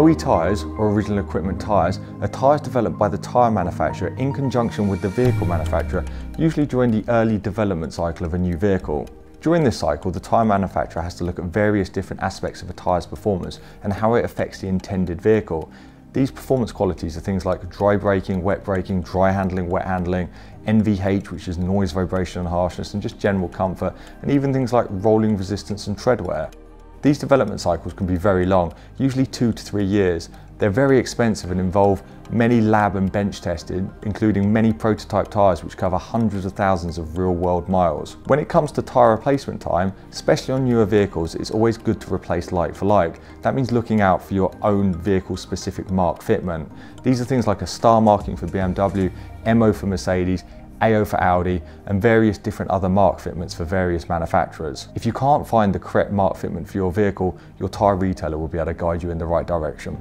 OE tyres, or original equipment tyres, are tyres developed by the tyre manufacturer in conjunction with the vehicle manufacturer, usually during the early development cycle of a new vehicle. During this cycle, the tyre manufacturer has to look at various different aspects of a tyre's performance and how it affects the intended vehicle. These performance qualities are things like dry braking, wet braking, dry handling, wet handling, NVH, which is noise, vibration and harshness, and just general comfort, and even things like rolling resistance and tread wear. These development cycles can be very long, usually two to three years. They're very expensive and involve many lab and bench testing, including many prototype tyres which cover hundreds of thousands of real world miles. When it comes to tyre replacement time, especially on newer vehicles, it's always good to replace like for like. That means looking out for your own vehicle specific mark fitment. These are things like a star marking for BMW, MO for Mercedes, AO for Audi, and various different other mark fitments for various manufacturers. If you can't find the correct mark fitment for your vehicle, your tyre retailer will be able to guide you in the right direction.